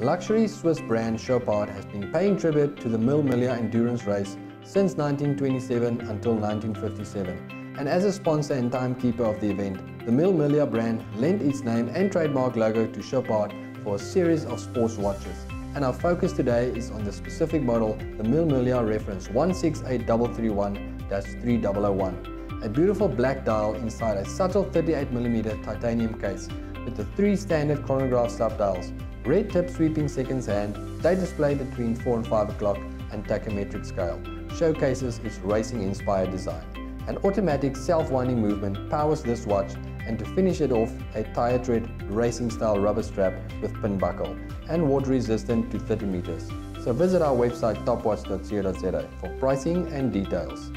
Luxury Swiss brand Chopard has been paying tribute to the Mille Miglia endurance race since 1927 until 1957. And as a sponsor and timekeeper of the event, the Mille Miglia brand lent its name and trademark logo to Chopard for a series of sports watches. And our focus today is on the specific model, the Mille Miglia reference 168331-3001. A beautiful black dial inside a subtle 38mm titanium case with the three standard chronograph subdials, red tip sweeping seconds hand, day display between 4 and 5 o'clock and tachymetric scale, showcases its racing-inspired design. An automatic self-winding movement powers this watch and to finish it off, a tire tread racing style rubber strap with pin buckle and water resistant to 30 meters. So visit our website topwatch.co.za for pricing and details.